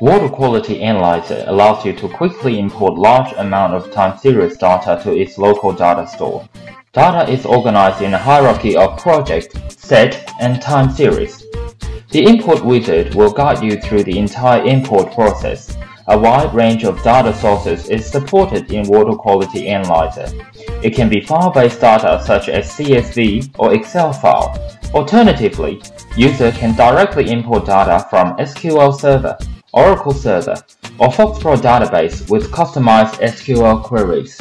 Water Quality Analyzer allows you to quickly import large amount of time series data to its local data store. Data is organized in a hierarchy of project, set, and time series. The import wizard will guide you through the entire import process. A wide range of data sources is supported in Water Quality Analyzer. It can be file-based data such as CSV or Excel file. Alternatively, user can directly import data from SQL Server, Oracle Server, or FoxPro database with customized SQL queries.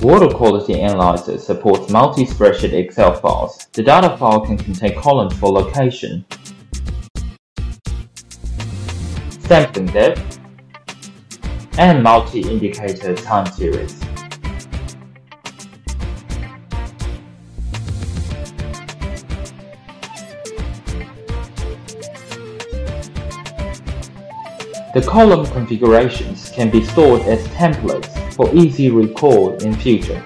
Water Quality Analyzer supports multi-spreadsheet Excel files. The data file can contain columns for location, depth, and multi-indicator time series. The column configurations can be stored as templates for easy recall in future.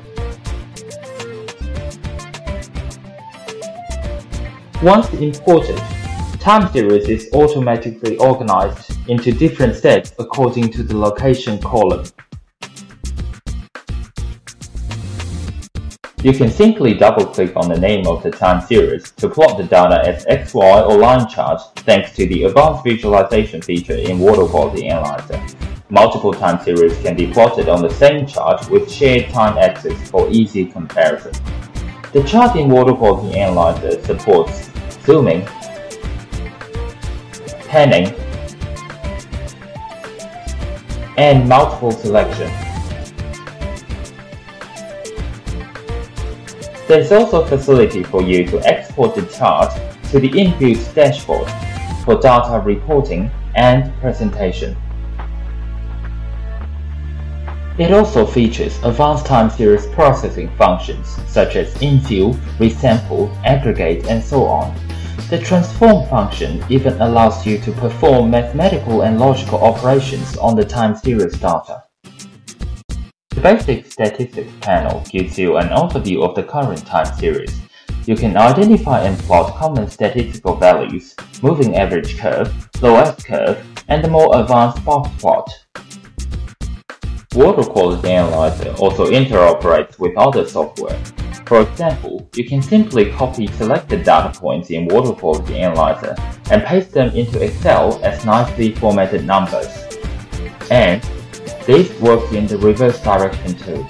Once imported, time series is automatically organized into different steps according to the location column. You can simply double-click on the name of the time series to plot the data as XY or line chart thanks to the advanced visualization feature in Water Quality Analyzer. Multiple time series can be plotted on the same chart with shared time axis for easy comparison. The chart in Water Quality Analyzer supports zooming, panning, and multiple selection. There is also a facility for you to export the chart to the inbuilt dashboard for data reporting and presentation. It also features advanced time series processing functions such as infill, resample, aggregate, and so on. The transform function even allows you to perform mathematical and logical operations on the time series data. The basic statistics panel gives you an overview of the current time series. You can identify and plot common statistical values, moving average curve, LOWESS curve, and the more advanced box plot. Water Quality Analyzer also interoperates with other software. For example, you can simply copy selected data points in Water Quality Analyzer and paste them into Excel as nicely formatted numbers. And this works in the reverse direction too.